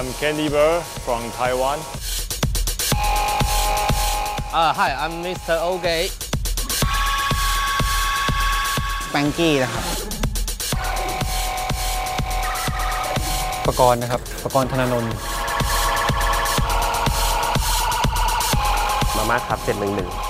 I'm Candy Burr from Taiwan. Uh, hi, I'm Mr. Ogay. แปงกี้นะครับประกรณ์นะครับประกรณ์ธนานนท์มาม่าครับ711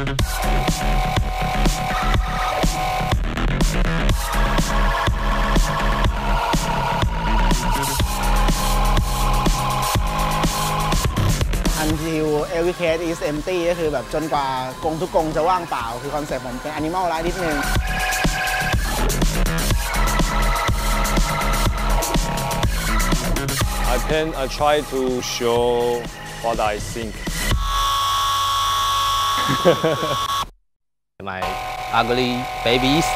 until every cage is empty ก็คือแบบจนกว่ากรงทุกกรงจะว่างเปล่า คือคอนเซ็ปต์ผมเป็น animal right นิดนึง I pen, I try to show what I think. My ugly babies.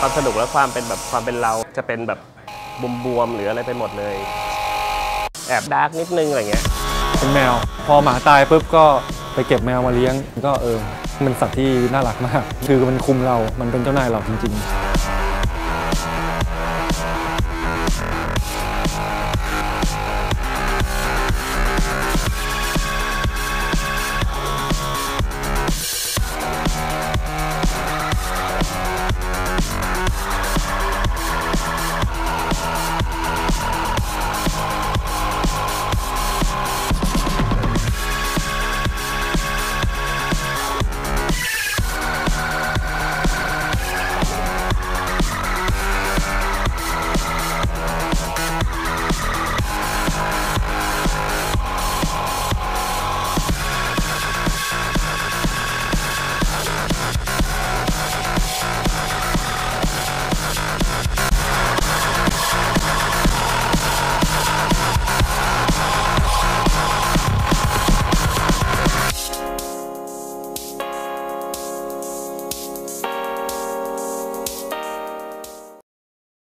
ความสนุกและความเป็นแบบความเป็นเราจะเป็นแบบบวมๆหรืออะไรไปหมดเลย แอบดาร์กนิดนึงอะไรเงี้ยเป็นแมว พอหมาตายปุ๊บก็ไปเก็บแมวมาเลี้ยง ก็เออ มันสัตว์ที่น่ารักมาก คือมันคุมเรา มันเป็นเจ้านายเราจริง ๆ